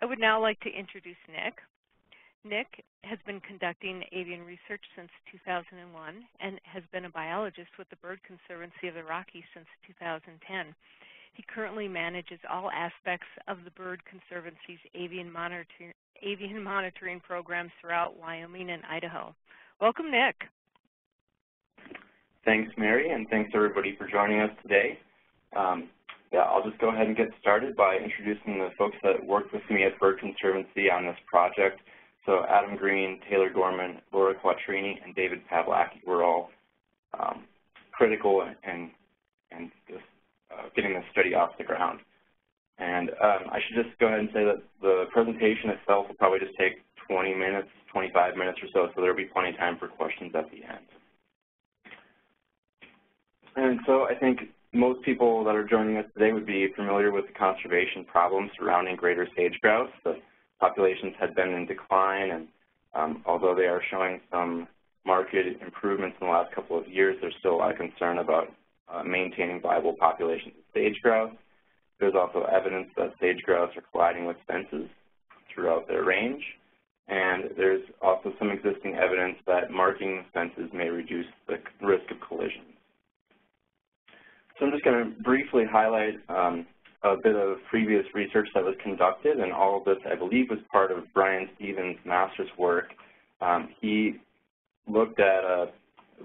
I would now like to introduce Nick. Nick has been conducting avian research since 2001 and has been a biologist with the Bird Conservancy of the Rockies since 2010. He currently manages all aspects of the Bird Conservancy's avian, monitor avian monitoring programs throughout Wyoming and Idaho. Welcome, Nick. Thanks, Mary, and thanks everybody for joining us today. Um, yeah, I'll just go ahead and get started by introducing the folks that worked with me at Bird Conservancy on this project. So Adam Green, Taylor Gorman, Laura Quattrini, and David Pavlacky were all um, critical in, in this, uh, getting this study off the ground. And um, I should just go ahead and say that the presentation itself will probably just take 20 minutes, 25 minutes or so, so there will be plenty of time for questions at the end. And so I think most people that are joining us today would be familiar with the conservation problems surrounding greater sage grouse. The populations had been in decline, and um, although they are showing some marked improvements in the last couple of years, there's still a lot of concern about uh, maintaining viable populations of sage grouse. There's also evidence that sage grouse are colliding with fences throughout their range. And there's also some existing evidence that marking fences may reduce the risk of collisions. So I'm just going to briefly highlight um, a bit of previous research that was conducted, and all of this, I believe, was part of Bryan Stevens' master's work. Um, he looked at uh,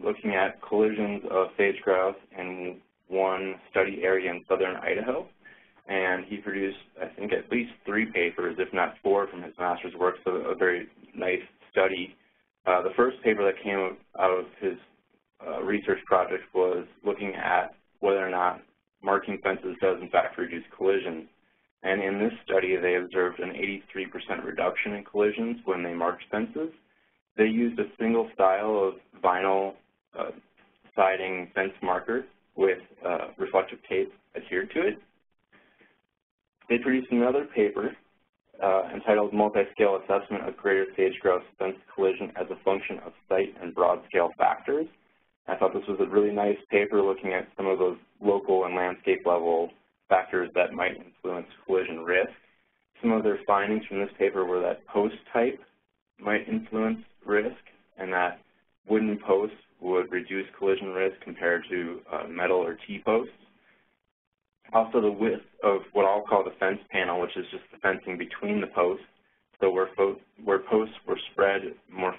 looking at collisions of sage grouse in one study area in southern Idaho, and he produced, I think, at least three papers, if not four, from his master's work, so a very nice study. Uh, the first paper that came out of his uh, research project was looking at whether or not marking fences does in fact reduce collisions. And in this study, they observed an 83% reduction in collisions when they marked fences. They used a single style of vinyl uh, siding fence marker with uh, reflective tape adhered to it. They produced another paper uh, entitled Multi-Scale Assessment of Greater Sage-Grouse Fence Collision as a Function of Site and Broad-Scale Factors. I thought this was a really nice paper looking at some of those local and landscape level factors that might influence collision risk. Some of their findings from this paper were that post type might influence risk and that wooden posts would reduce collision risk compared to uh, metal or T-posts. Also the width of what I'll call the fence panel, which is just the fencing between the posts. So where, where posts were spread more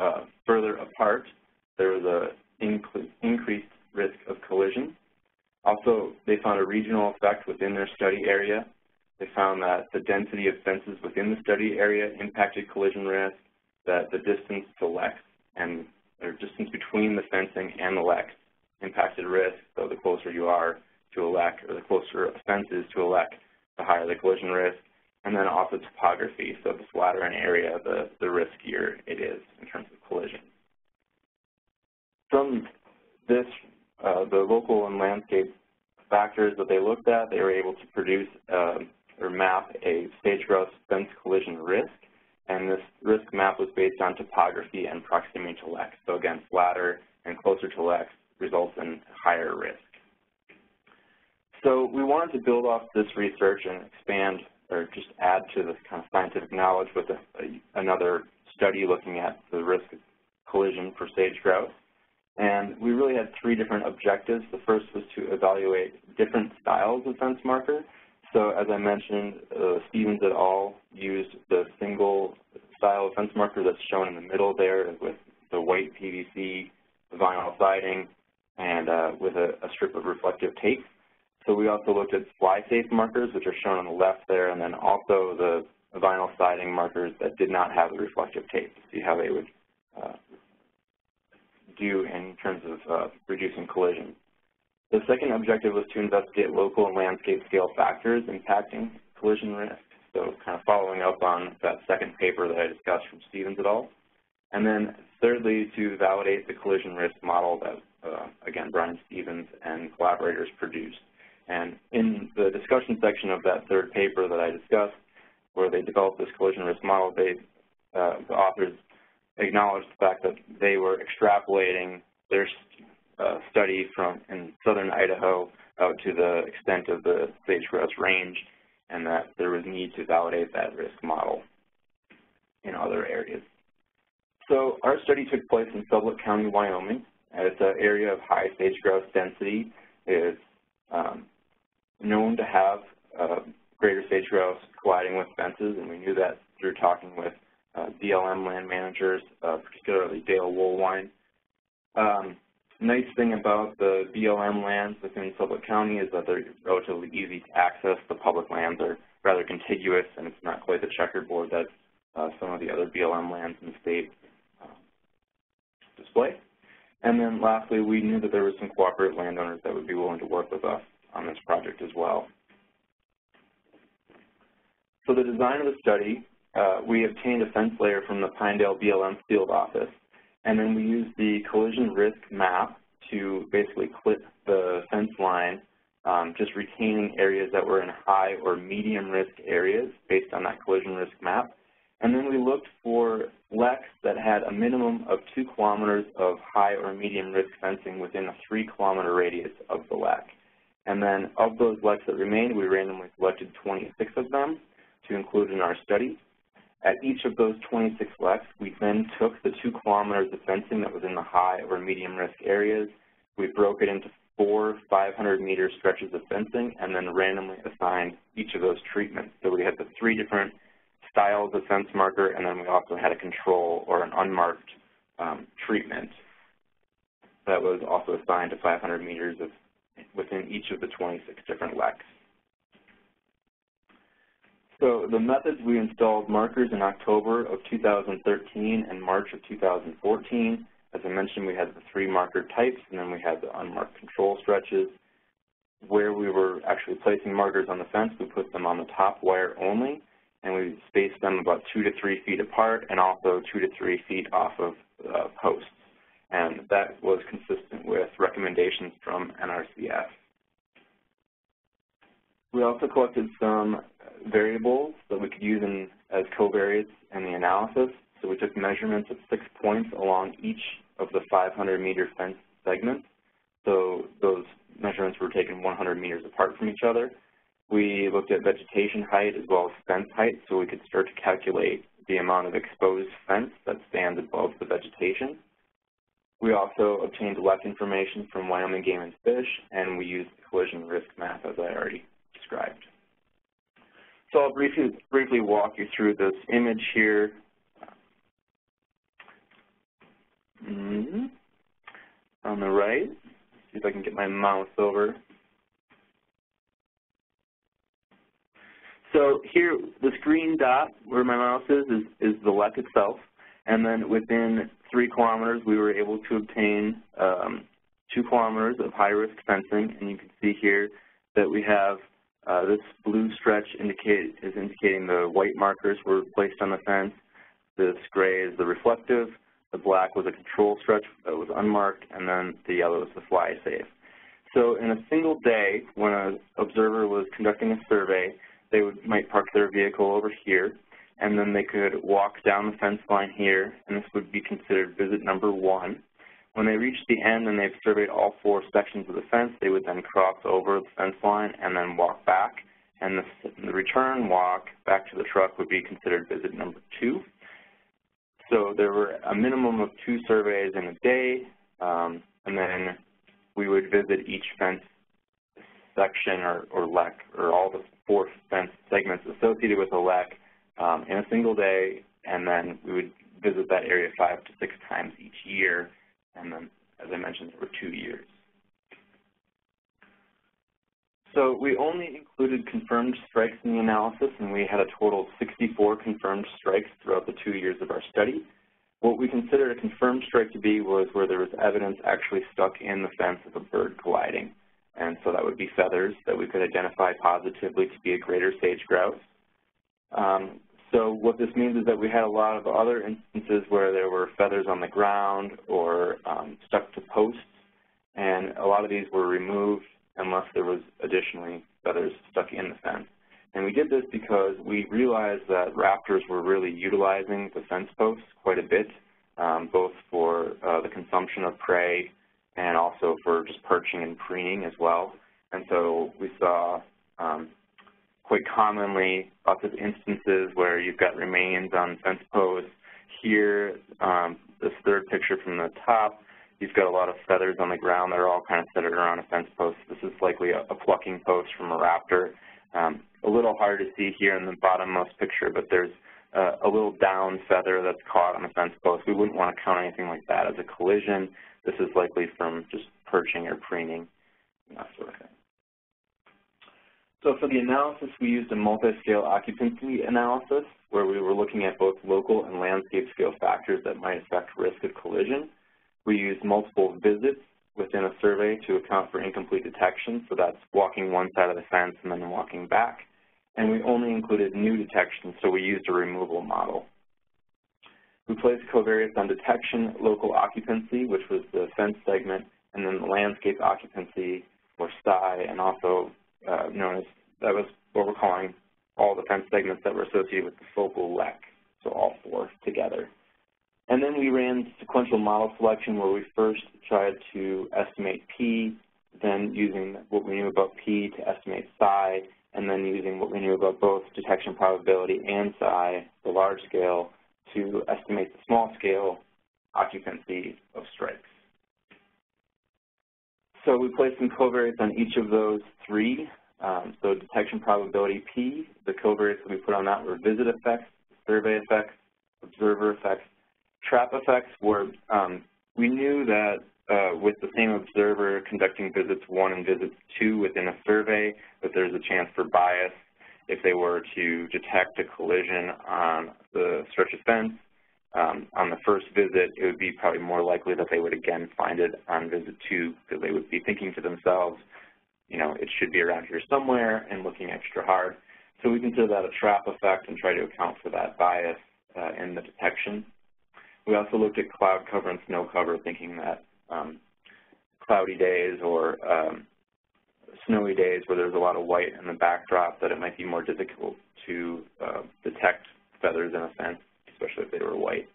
uh, further apart, there was a increased risk of collision. Also, they found a regional effect within their study area. They found that the density of fences within the study area impacted collision risk, that the distance to leks and or distance between the fencing and the leks impacted risk. So the closer you are to a lek or the closer a fence is to a lek, the higher the collision risk. And then also topography. So the flatter an area, the, the riskier it is in terms of collision. From this, uh, the local and landscape factors that they looked at, they were able to produce uh, or map a sage-grouse fence collision risk, and this risk map was based on topography and proximity to leks. So again, flatter and closer to leks results in higher risk. So we wanted to build off this research and expand or just add to this kind of scientific knowledge with a, a, another study looking at the risk of collision for sage grouse. And we really had three different objectives. The first was to evaluate different styles of fence marker. So as I mentioned, uh, Stevens et al. used the single style of fence marker that's shown in the middle there with the white PVC vinyl siding and uh, with a, a, strip of reflective tape. So we also looked at fly-safe markers, which are shown on the left there, and then also the vinyl siding markers that did not have the reflective tape to see how they would uh, do in terms of uh, reducing collision. The second objective was to investigate local and landscape scale factors impacting collision risk, so kind of following up on that second paper that I discussed from Stevens et al. And then thirdly, to validate the collision risk model that, uh, again, Bryan Stevens and collaborators produced. And in the discussion section of that third paper that I discussed, where they developed this collision risk model, they, uh, the authors acknowledged the fact that they were extrapolating their uh, study from in southern Idaho out to the extent of the sage-grouse range. and that there was need to validate that risk model in other areas. So our study took place in Sublette County, Wyoming. It's an area of high sage grouse density. It's um, known to have uh, greater sage grouse colliding with fences, and we knew that through talking with BLM land managers, uh, particularly Dale Woolwine. Um, nice thing about the BLM lands within Sublette County is that they're relatively easy to access. The public lands are rather contiguous, and it's not quite the checkerboard that uh, some of the other BLM lands in the state uh, display. And then lastly, we knew that there were some cooperative landowners that would be willing to work with us on this project as well. So the design of the study, uh, we obtained a fence layer from the Pinedale BLM field office, and then we used the collision risk map to basically clip the fence line, um, just retaining areas that were in high or medium risk areas based on that collision risk map. And then we looked for leks that had a minimum of two kilometers of high or medium risk fencing within a three kilometer radius of the lek. And then of those leks that remained, we randomly selected 26 of them to include in our study. At each of those 26 leks, we then took the two kilometers of fencing that was in the high or medium risk areas. We broke it into four 500 meter stretches of fencing and then randomly assigned each of those treatments. So we had the three different styles of fence marker and then we also had a control or an unmarked um, treatment that was also assigned to 500 meters of within each of the 26 different leks. So the methods we installed markers in October of 2013 and March of 2014. As I mentioned, we had the three marker types, and then we had the unmarked control stretches. Where we were actually placing markers on the fence, we put them on the top wire only, and we spaced them about two to three feet apart and also two to three feet off of uh, posts. And that was consistent with recommendations from NRCS. We also collected some variables that we could use in, as covariates in the analysis. So we took measurements of six points along each of the 500 meter fence segments. So those measurements were taken 100 meters apart from each other. We looked at vegetation height as well as fence height so we could start to calculate the amount of exposed fence that stands above the vegetation. We also obtained lek information from Wyoming Game and Fish, and we used the collision risk map as I already described. So I'll briefly, briefly walk you through this image here. Mm -hmm. On the right, see if I can get my mouse over. So here, this green dot where my mouse is, is, is the lek itself. And then within three kilometers, we were able to obtain um, two kilometers of high-risk fencing. And you can see here that we have Uh, this blue stretch indicate, is indicating the white markers were placed on the fence. This gray is the reflective. The black was a control stretch that was unmarked, and then the yellow is the fly safe. So in a single day, when an observer was conducting a survey, they would, might park their vehicle over here, and then they could walk down the fence line here, and this would be considered visit number one. When they reached the end and they've surveyed all four sections of the fence, they would then cross over the fence line and then walk back. And the, the return walk back to the truck would be considered visit number two. So there were a minimum of two surveys in a day, um, and then we would visit each fence section or, or lek, or all the four fence segments associated with a lek um, in a single day, and then we would visit that area five to six times each year and then, as I mentioned, were two years. So we only included confirmed strikes in the analysis, and we had a total of 64 confirmed strikes throughout the two years of our study. What we considered a confirmed strike to be was where there was evidence actually stuck in the fence of a bird colliding. And so that would be feathers that we could identify positively to be a greater sage grouse. Um, so what this means is that we had a lot of other instances where there were feathers on the ground or um, stuck to posts, and a lot of these were removed unless there was additionally feathers stuck in the fence. And we did this because we realized that raptors were really utilizing the fence posts quite a bit, um, both for uh, the consumption of prey and also for just perching and preening as well. And so we saw um, quite commonly lots of instances where you've got remains on fence posts. Here, um, this third picture from the top, you've got a lot of feathers on the ground that are all kind of centered around a fence post. This is likely a, a plucking post from a raptor. Um, a little hard to see here in the bottommost picture, but there's uh, a little down feather that's caught on the fence post. We wouldn't want to count anything like that as a collision. This is likely from just perching or preening that sort of thing. So for the analysis, we used a multi-scale occupancy analysis where we were looking at both local and landscape scale factors that might affect risk of collision. We used multiple visits within a survey to account for incomplete detection, so that's walking one side of the fence and then walking back. And we only included new detection, so we used a removal model. We placed covariates on detection, local occupancy, which was the fence segment, and then the landscape occupancy, or psi, and also uh, known as, that was what we're calling all the fence segments that were associated with the focal lek, so all four together. And then we ran sequential model selection where we first tried to estimate P, then using what we knew about P to estimate psi, and then using what we knew about both detection probability and psi, the large scale, to estimate the small scale occupancy of strikes. So we placed some covariates on each of those three. Um, so detection probability P, the covariates that we put on that were visit effects, survey effects, observer effects. Trap effects were, um, we knew that uh, with the same observer conducting visits one and visits two within a survey, that there's a chance for bias if they were to detect a collision on the stretch of fence um, on the first visit, it would be probably more likely that they would again find it on visit two because they would be thinking to themselves, you know, it should be around here somewhere and looking extra hard. So we consider that a trap effect and try to account for that bias uh, in the detection. We also looked at cloud cover and snow cover thinking that um, cloudy days or um, snowy days where there's a lot of white in the backdrop that it might be more difficult to uh, detect feathers in a fence especially if they were white.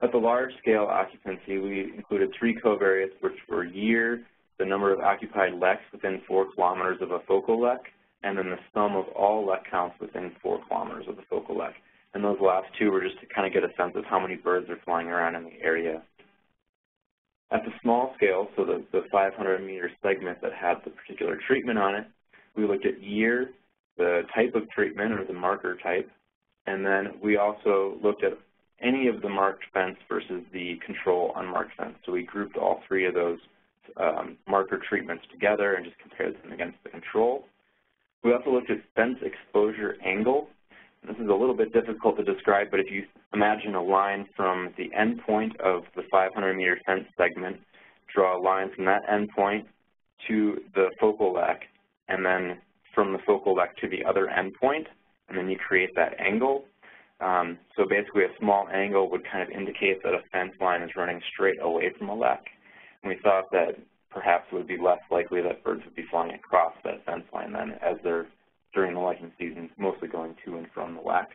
At the large scale occupancy, we included three covariates, which were year, the number of occupied leks within four kilometers of a focal lek, and then the sum of all lek counts within four kilometers of the focal lek. And those last two were just to kind of get a sense of how many birds are flying around in the area. At the small scale, so the, the 500 meter segment that had the particular treatment on it, we looked at year, the type of treatment or the marker type, and then we also looked at any of the marked fence versus the control unmarked fence. So we grouped all three of those marker treatments together and just compared them against the control. We also looked at fence exposure angle. This is a little bit difficult to describe, but if you imagine a line from the endpoint of the 500 meter fence segment, draw a line from that endpoint to the focal lek, and then from the focal lek to the other endpoint, point, and then you create that angle. Um, so basically a small angle would kind of indicate that a fence line is running straight away from a lek. And we thought that perhaps it would be less likely that birds would be flying across that fence line then as they're during the lekking season mostly going to and from the lek.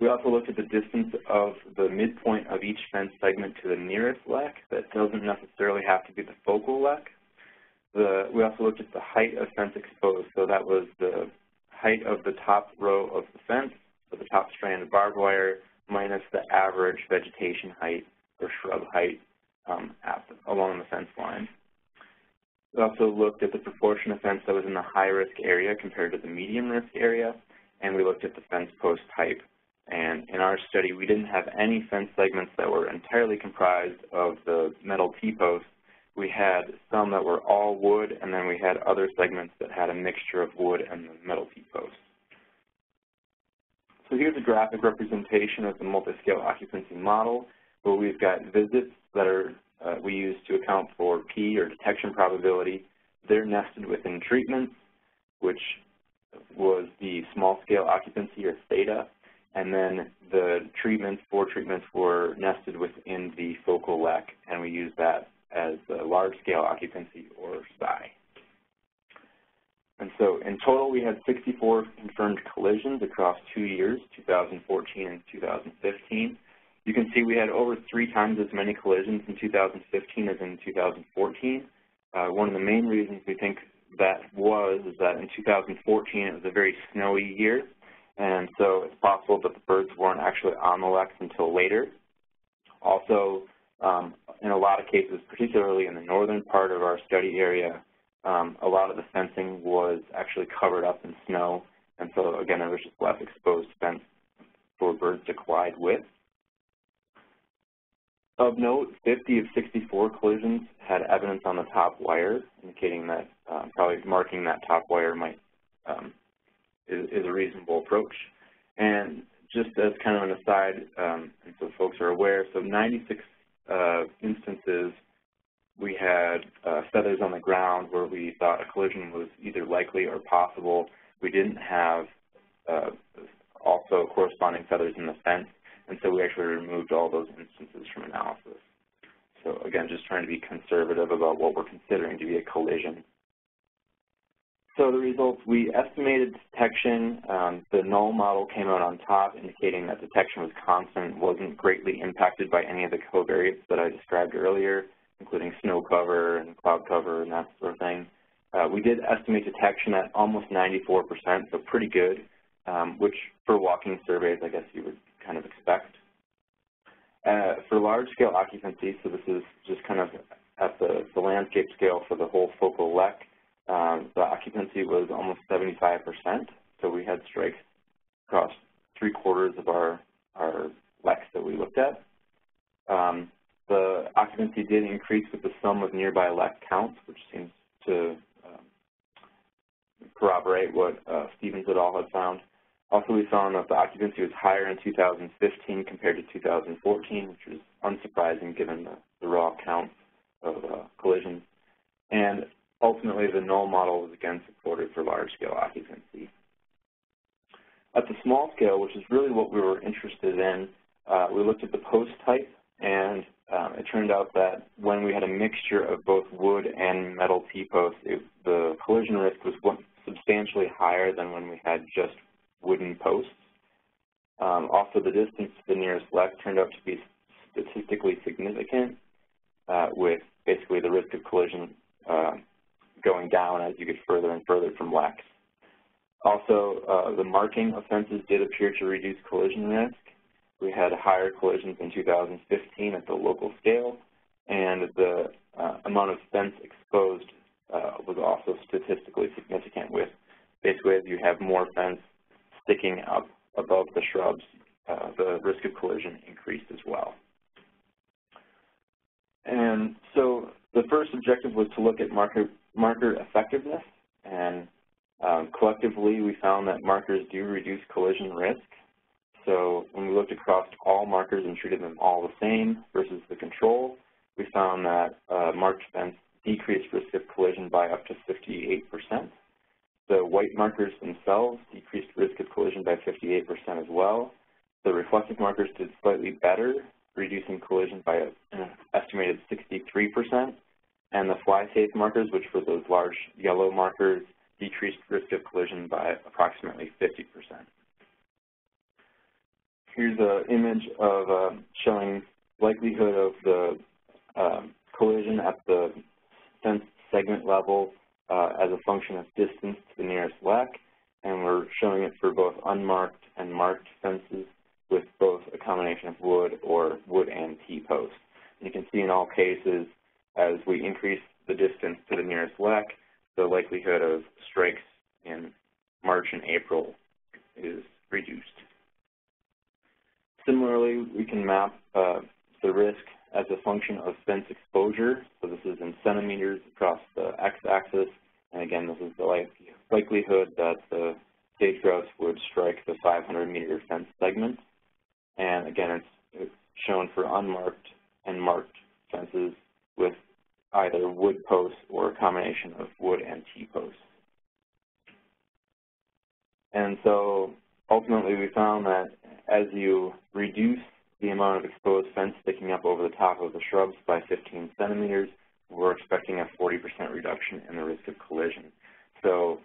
We also looked at the distance of the midpoint of each fence segment to the nearest lek. That doesn't necessarily have to be the focal lek. The, we also looked at the height of fence exposed, so that was the height of the top row of the fence, so the top strand of barbed wire, minus the average vegetation height or shrub height um, along the fence line. We also looked at the proportion of fence that was in the high-risk area compared to the medium-risk area, and we looked at the fence post type. And in our study, we didn't have any fence segments that were entirely comprised of the metal T-posts we had some that were all wood, and then we had other segments that had a mixture of wood and the metal T-posts. So here's a graphic representation of the multi-scale occupancy model, where we've got visits that are uh, we use to account for P or detection probability. They're nested within treatments, which was the small-scale occupancy or theta, and then the treatments, four treatments were nested within the focal lek, and we use that as the large-scale occupancy or psi. And so in total, we had 64 confirmed collisions across two years, 2014 and 2015. You can see we had over three times as many collisions in 2015 as in 2014. Uh, one of the main reasons we think that was is that in 2014 it was a very snowy year, and so it's possible that the birds weren't actually on the leks until later. Also, um, in a lot of cases, particularly in the northern part of our study area, um, a lot of the fencing was actually covered up in snow, and so again, there was just less exposed fence for birds to collide with. Of note, 50 of 64 collisions had evidence on the top wire, indicating that um, probably marking that top wire might um, is, is, a reasonable approach. And just as kind of an aside, um, and so folks are aware, so 96 uh, instances we had uh, feathers on the ground where we thought a collision was either likely or possible. We didn't have uh, also corresponding feathers in the fence, and so we actually removed all those instances from analysis. So again, just trying to be conservative about what we're considering to be a collision. So the results, we estimated detection. Um, the null model came out on top, indicating that detection was constant, wasn't greatly impacted by any of the covariates that I described earlier, including snow cover and cloud cover and that sort of thing. Uh, we did estimate detection at almost 94%, so pretty good, um, which for walking surveys, I guess you would kind of expect. Uh, for large-scale occupancy, so this is just kind of at the, the landscape scale for the whole focal lek, um, the occupancy was almost 75%, so we had strikes across three quarters of our, our leks that we looked at. Um, the occupancy did increase with the sum of nearby lek counts, which seems to um, corroborate what uh, Stevens et al. had found. Also, we saw that the occupancy was higher in 2015 compared to 2014, which was unsurprising given the, the raw count of uh, collisions. And ultimately, the null model was again supported for large-scale occupancy. At the small scale, which is really what we were interested in, uh, we looked at the post type, and um, it turned out that when we had a mixture of both wood and metal T-posts, the collision risk was substantially higher than when we had just wooden posts. Um, also, the distance to the nearest lek turned out to be statistically significant, uh, with basically the risk of collision uh, going down as you get further and further from leks. Also, uh, the marking of fences did appear to reduce collision risk. We had higher collisions in 2015 at the local scale, and the uh, amount of fence exposed uh, was also statistically significant with basically as you have more fence sticking up above the shrubs, uh, the risk of collision increased as well. And so the first objective was to look at marker, marker effectiveness, and um, collectively we found that markers do reduce collision risk. So when we looked across all markers and treated them all the same versus the control, we found that uh, marked fence decreased risk of collision by up to 58 percent. The white markers themselves decreased risk of collision by 58% as well. The reflective markers did slightly better, reducing collision by an estimated 63%. And the fly-safe markers, which were those large yellow markers, decreased risk of collision by approximately 50%. Here's an image of uh, showing likelihood of the um, collision at the fence segment level uh, as a function of distance to the nearest lek, and we're showing it for both unmarked and marked fences with both a combination of wood or wood and T-posts. You can see in all cases, as we increase the distance to the nearest lek, the likelihood of strikes in March and April is reduced. Similarly, we can map uh, the risk as a function of fence exposure. So this is in centimeters across the x-axis. And again, this is the likelihood that the sage grouse would strike the 500-meter fence segment. And again, it's, it's shown for unmarked and marked fences with either wood posts or a combination of wood and T-posts. And so ultimately we found that as you reduce the amount of exposed fence sticking up over the top of the shrubs by 15 centimeters, we're expecting a 40% reduction in the risk of collision. So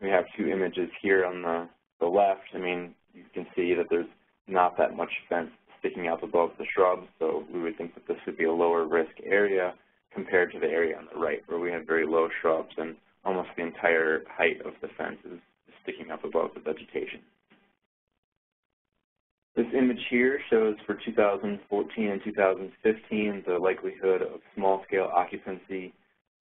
we have two images here on the, the left. I mean, you can see that there's not that much fence sticking up above the shrubs, so we would think that this would be a lower risk area compared to the area on the right where we have very low shrubs and almost the entire height of the fence is sticking up above the vegetation. This image here shows for 2014 and 2015 the likelihood of small-scale occupancy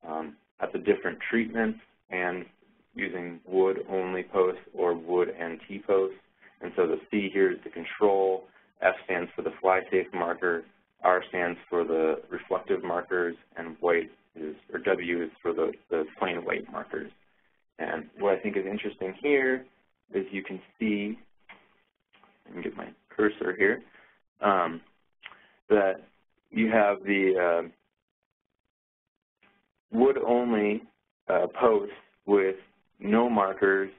um, at the different treatments and using wood-only posts or wood and T-posts. And so the C here is the control, F stands for the fly-safe marker, R stands for the reflective markers, and white is, or W is for the, the plain white markers. And what I think is interesting here is you can see, let me get my cursor here, um, that you have the uh, wood-only uh, post with no markers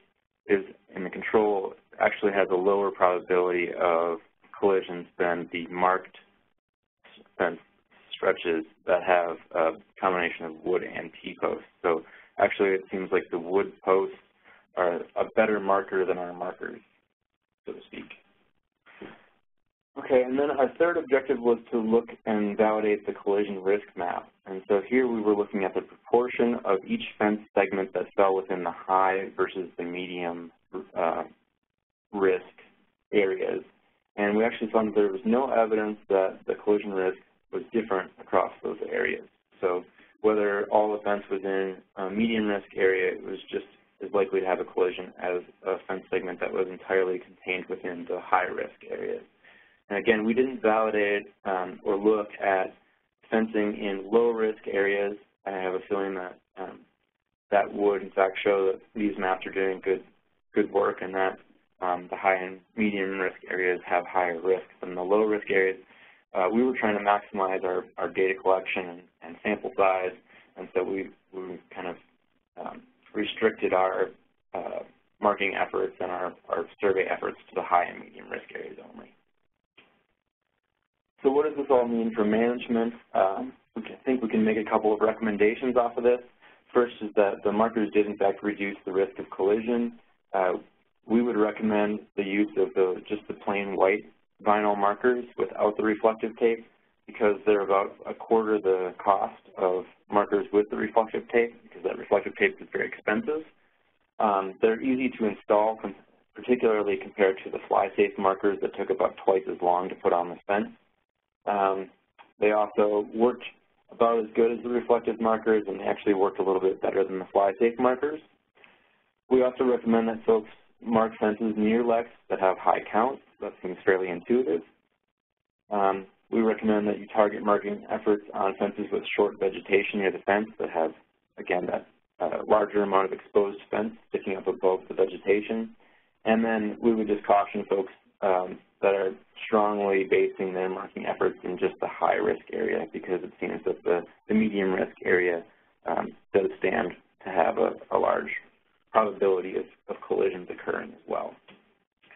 is in the control actually has a lower probability of collisions than the marked stretches that have a combination of wood and T-posts. So actually it seems like the wood posts are a better marker than our markers, so to speak. Okay, and then our third objective was to look and validate the collision risk map. And so here we were looking at the proportion of each fence segment that fell within the high versus the medium uh, risk areas. And we actually found that there was no evidence that the collision risk was different across those areas. So whether all the fence was in a medium risk area, it was just as likely to have a collision as a fence segment that was entirely contained within the high risk areas. And again, we didn't validate um, or look at fencing in low risk areas. I have a feeling that um, that would in fact show that these maps are doing good good work and that um, the high and medium risk areas have higher risk than the low risk areas. Uh, we were trying to maximize our, our data collection and, and sample size, and so we, we kind of um, restricted our uh, marking efforts and our, our survey efforts to the high and medium risk areas only. So what does this all mean for management? Um, I think we can make a couple of recommendations off of this. First is that the markers did in fact reduce the risk of collision. Uh, we would recommend the use of the, just the plain white vinyl markers without the reflective tape because they're about a quarter the cost of markers with the reflective tape because that reflective tape is very expensive. Um, they're easy to install, particularly compared to the fly-safe markers that took about twice as long to put on the fence. Um, they also worked about as good as the reflective markers and actually worked a little bit better than the fly-safe markers. We also recommend that folks mark fences near leks that have high counts. That seems fairly intuitive. Um, we recommend that you target marking efforts on fences with short vegetation near the fence that have, again, that uh, larger amount of exposed fence sticking up above the vegetation. And then we would just caution folks um, that are strongly basing their marking efforts in just the high-risk area because it seems that the, the medium-risk area um, does stand to have a, a large probability of, of collisions occurring as well.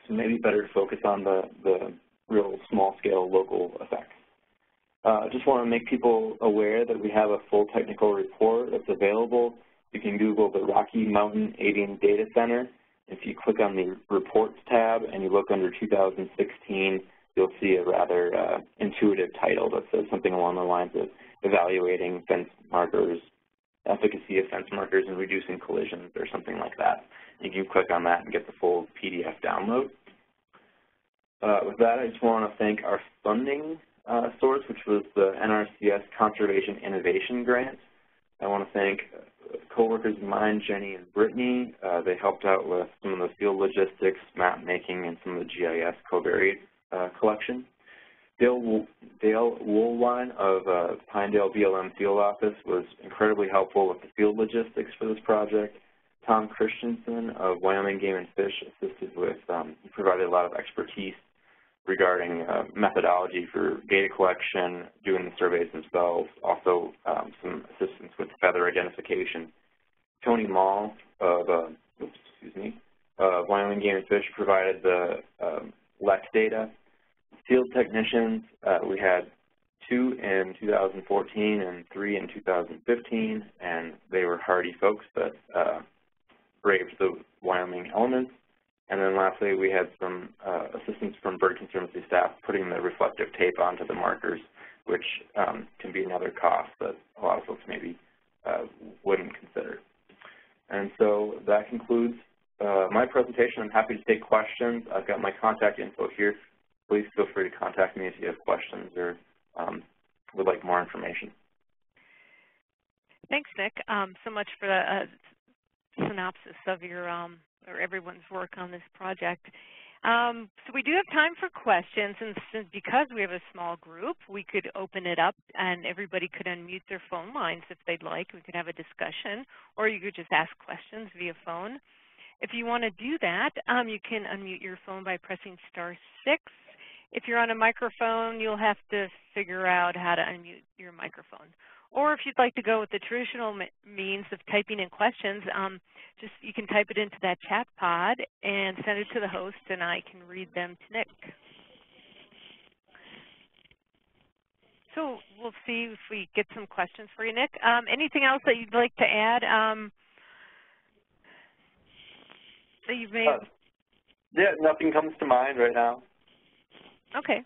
So maybe better to focus on the, the real small-scale local effects. I uh, just want to make people aware that we have a full technical report that's available. You can Google the Rocky Mountain Avian Data Center. If you click on the Reports tab and you look under 2016, you'll see a rather uh, intuitive title that says something along the lines of evaluating fence markers efficacy of fence markers and reducing collisions or something like that. You can click on that and get the full PDF download. Uh, with that, I just want to thank our funding uh, source, which was the NRCS Conservation Innovation Grant. I want to thank coworkers of mine, Jenny and Brittany. Uh, they helped out with some of the field logistics, map making, and some of the GIS covariate uh, collection. Dale, Dale Woolwine of uh, Pinedale BLM Field Office was incredibly helpful with the field logistics for this project. Tom Christiansen of Wyoming Game and Fish assisted with, um, he provided a lot of expertise regarding uh, methodology for data collection, doing the surveys themselves, also um, some assistance with feather identification. Tony Mall of, uh, oops, excuse me, uh, Wyoming Game and Fish provided the um, lek data Field technicians, uh, we had two in 2014 and three in 2015, and they were hardy folks that uh, braved the Wyoming elements. And then lastly, we had some uh, assistance from Bird Conservancy staff putting the reflective tape onto the markers, which um, can be another cost that a lot of folks maybe uh, wouldn't consider. And so that concludes uh, my presentation. I'm happy to take questions. I've got my contact info here. Please feel free to contact me if you have questions or um, would like more information. Thanks, Nick, um, so much for the uh, synopsis of your um, or everyone's work on this project. Um, so we do have time for questions, and since, because we have a small group, we could open it up and everybody could unmute their phone lines if they'd like. We could have a discussion, or you could just ask questions via phone. If you want to do that, um, you can unmute your phone by pressing star six. If you're on a microphone, you'll have to figure out how to unmute your microphone. Or if you'd like to go with the traditional means of typing in questions, um, just you can type it into that chat pod and send it to the host, and I can read them to Nick. So we'll see if we get some questions for you, Nick. Um, anything else that you'd like to add um, that you may? Uh, yeah, nothing comes to mind right now. Okay.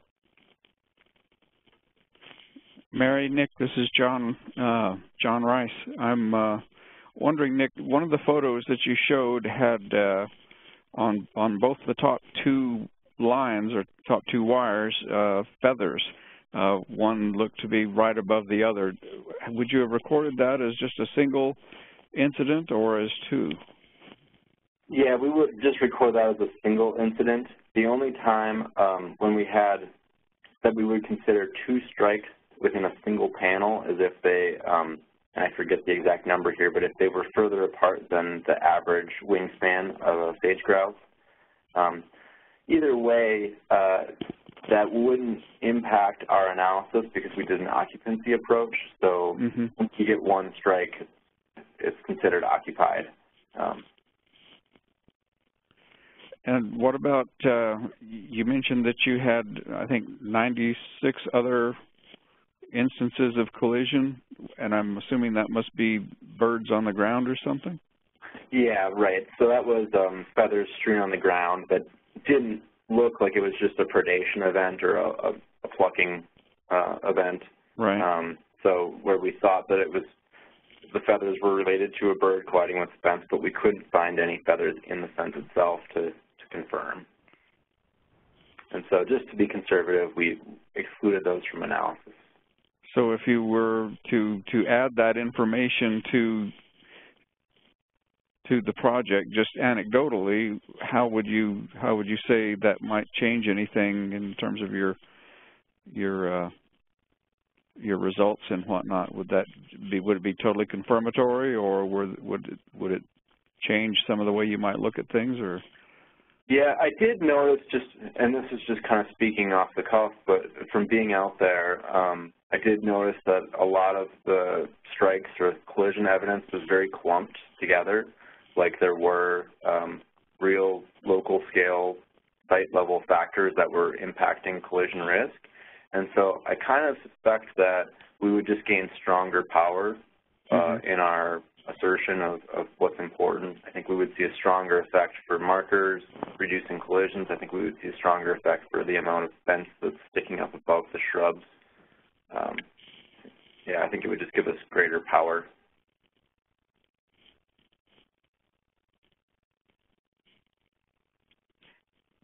Mary, Nick, this is John uh, John Rice. I'm uh, wondering, Nick, one of the photos that you showed had uh, on on both the top two lines or top two wires uh, feathers. Uh, one looked to be right above the other. Would you have recorded that as just a single incident or as two? Yeah, we would just record that as a single incident. The only time um, when we had that we would consider two strikes within a single panel is if they, um, and I forget the exact number here, but if they were further apart than the average wingspan of a sage grouse. Um, either way, uh, that wouldn't impact our analysis because we did an occupancy approach. So mm -hmm. once you get one strike, it's considered occupied. Um, and what about, uh, you mentioned that you had, I think, 96 other instances of collision, and I'm assuming that must be birds on the ground or something? Yeah, right. So that was um, feathers strewn on the ground that didn't look like it was just a predation event or a, a, a plucking uh, event. Right. Um, so where we thought that it was the feathers were related to a bird colliding with the fence, but we couldn't find any feathers in the fence itself to, to confirm. And so just to be conservative, we excluded those from analysis. So if you were to to add that information to to the project just anecdotally, how would you how would you say that might change anything in terms of your your uh, your results and whatnot? Would that be would it be totally confirmatory, or would would it, would it change some of the way you might look at things, or? Yeah, I did notice just, and this is just kind of speaking off the cuff, but from being out there, um, I did notice that a lot of the strikes or collision evidence was very clumped together, like there were um, real local scale site level factors that were impacting collision risk. And so I kind of suspect that we would just gain stronger power uh, mm -hmm. in our assertion of, of what's important. I think we would see a stronger effect for markers, reducing collisions. I think we would see a stronger effect for the amount of fence that's sticking up above the shrubs. Um, yeah, I think it would just give us greater power.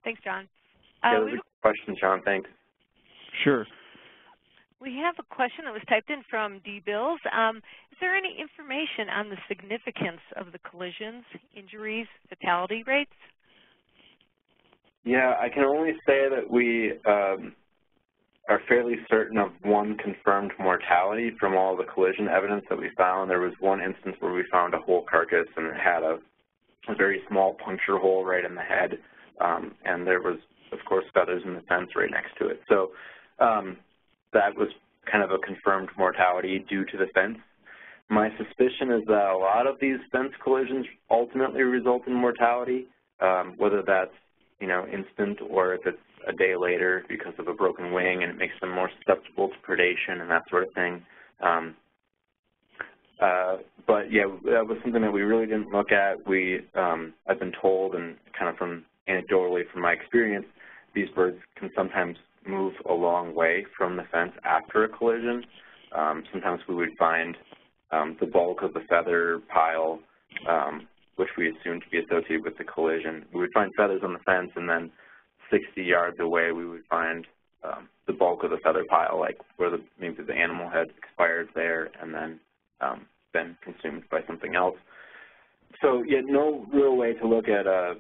Thanks, John. Uh, yeah, that's a question, John. Thanks. Sure. We have a question that was typed in from D. Bills. Um, is there any information on the significance of the collisions, injuries, fatality rates? Yeah, I can only say that we um, are fairly certain of one confirmed mortality from all the collision evidence that we found. There was one instance where we found a whole carcass and it had a, a very small puncture hole right in the head, um, and there was, of course, feathers in the fence right next to it. So um, that was kind of a confirmed mortality due to the fence. My suspicion is that a lot of these fence collisions ultimately result in mortality, um, whether that's you know instant or if it's a day later because of a broken wing and it makes them more susceptible to predation and that sort of thing. Um, uh, but yeah, that was something that we really didn't look at. We, um, I've been told, and kind of from anecdotally from my experience, these birds can sometimes move a long way from the fence after a collision. Um, sometimes we would find um, the bulk of the feather pile um, which we assumed to be associated with the collision. We would find feathers on the fence, and then 60 yards away we would find um, the bulk of the feather pile, like where the, maybe the animal had expired there and then um, been consumed by something else. So yeah, no real way to look at a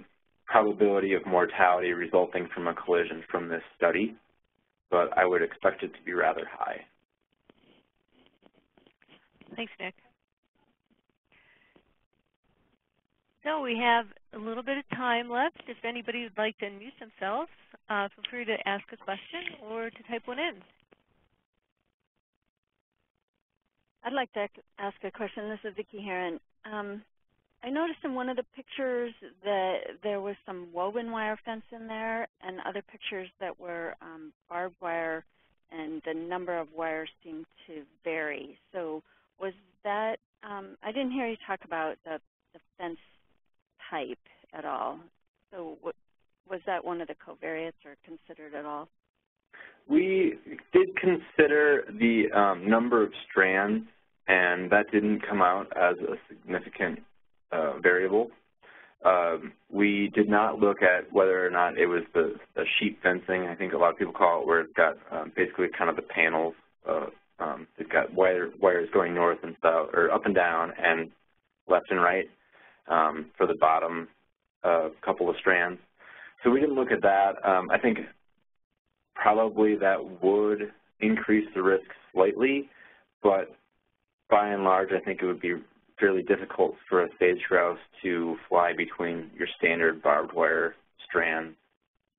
probability of mortality resulting from a collision from this study, but I would expect it to be rather high. Thanks, Nick. So we have a little bit of time left. If anybody would like to unmute themselves, uh, feel free to ask a question or to type one in. I'd like to ask a question. This is Vicki Heron. Um, I noticed in one of the pictures that there was some woven wire fence in there and other pictures that were um, barbed wire and the number of wires seemed to vary. So was that, um, I didn't hear you talk about the, the fence type at all. So was that one of the covariates or considered at all? We did consider the um, number of strands, and that didn't come out as a significant uh, variable. Um, we did not look at whether or not it was the, the, sheep fencing, I think a lot of people call it, where it's got um, basically kind of the panels. Uh, um, it's got wire, wires going north and south, or up and down, and left and right um, for the bottom uh, couple of strands. So we didn't look at that. Um, I think probably that would increase the risk slightly, but by and large, I think it would be fairly difficult for a sage grouse to fly between your standard barbed wire strands.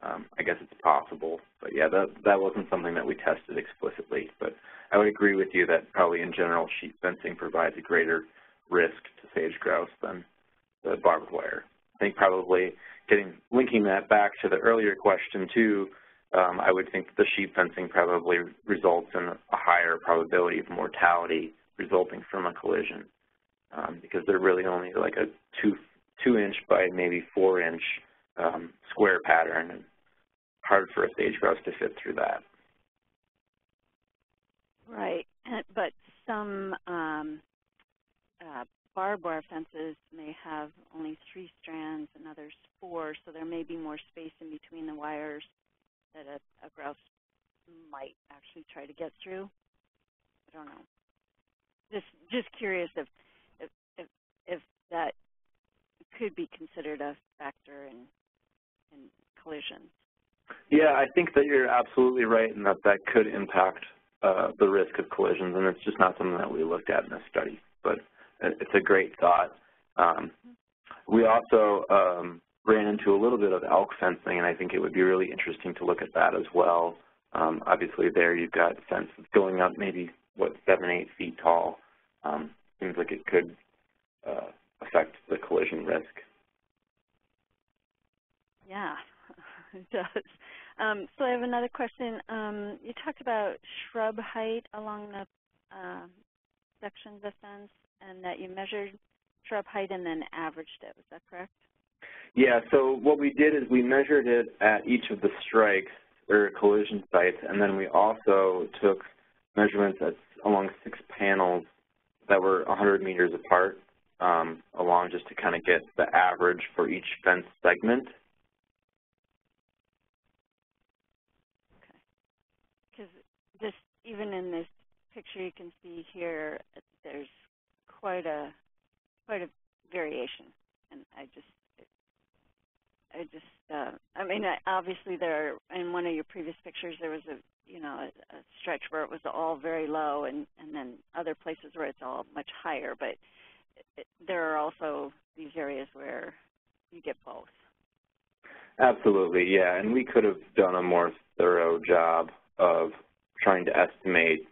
Um, I guess it's possible, but yeah, that, that wasn't something that we tested explicitly. But I would agree with you that probably in general sheep fencing provides a greater risk to sage grouse than the barbed wire. I think probably getting linking that back to the earlier question too, um, I would think the sheep fencing probably results in a higher probability of mortality resulting from a collision um, because they're really only like a two two inch by maybe four inch um, square pattern and hard for a sage grouse to fit through that. Right, but some um, uh, barbed wire fences may have only three strands and others four, so there may be more space in between the wires that a, a grouse might actually try to get through. I don't know. Just just curious if if if, if that could be considered a factor in in collisions. Yeah, I think that you're absolutely right, and that that could impact uh, the risk of collisions, and it's just not something that we looked at in this study. But it's a great thought. Um, we also um, ran into a little bit of elk fencing, and I think it would be really interesting to look at that as well. Um, obviously, there you've got fence going up maybe, what, seven, eight feet tall. Um, seems like it could uh, affect the collision risk. Yeah, it does. Um, so I have another question. Um, you talked about shrub height along the uh, section of fence and that you measured shrub height and then averaged it. Was that correct? Yeah, so what we did is we measured it at each of the strikes or collision sites, and then we also took measurements at, along six panels that were 100 meters apart um, along just to kind of get the average for each fence segment. Okay. Because this, even in this picture you can see here, there's quite a quite a variation, and I just I just uh, I mean I, obviously there in one of your previous pictures there was a you know a, a stretch where it was all very low, and and then other places where it's all much higher, but it, there are also these areas where you get both. Absolutely, yeah, and we could have done a more thorough job of trying to estimate,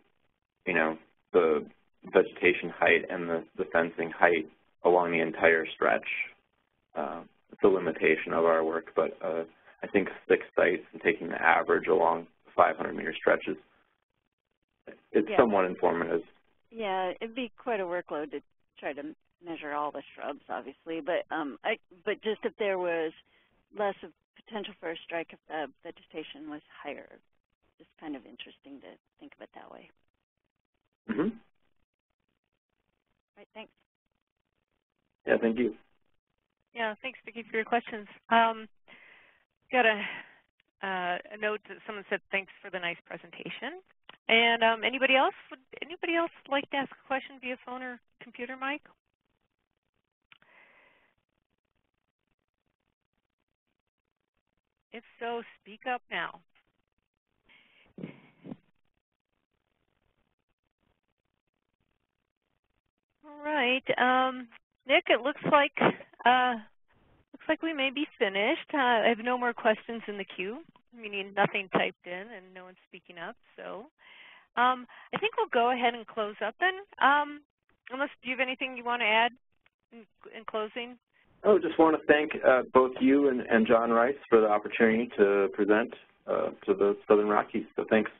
you know, the vegetation height and the, the fencing height along the entire stretch. Uh, it's a limitation of our work, but uh, I think six sites and taking the average along 500 meter stretches, it's yeah. somewhat informative. Yeah, it'd be quite a workload to try to measure all the shrubs, obviously, but um, I, but just if there was less of potential for a strike if the vegetation was higher, just kind of interesting to think of it that way. Mm-hmm. Right, thanks. Yeah, thank you. Yeah, thanks, Vicki, for your questions. Um, got a, uh, a note that someone said thanks for the nice presentation. And um, anybody else? Would anybody else like to ask a question via phone or computer, mic? If so, speak up now. All right, um, Nick. It looks like uh, looks like we may be finished. Uh, I have no more questions in the queue, meaning nothing typed in and no one speaking up. So, um, I think we'll go ahead and close up then. Um, unless do you have anything you want to add in, in closing? Oh, just want to thank uh, both you and, and, John Rice for the opportunity to present uh, to the Southern Rockies. So thanks.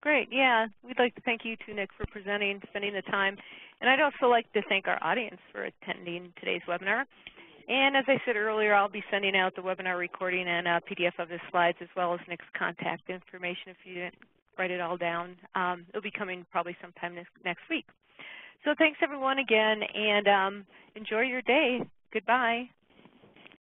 Great. Yeah, we'd like to thank you too, Nick, for presenting, spending the time. And I'd also like to thank our audience for attending today's webinar. And as I said earlier, I'll be sending out the webinar recording and a PDF of the slides as well as Nick's contact information if you didn't write it all down. Um, it'll be coming probably sometime next, next week. So thanks everyone again and um, enjoy your day. Goodbye.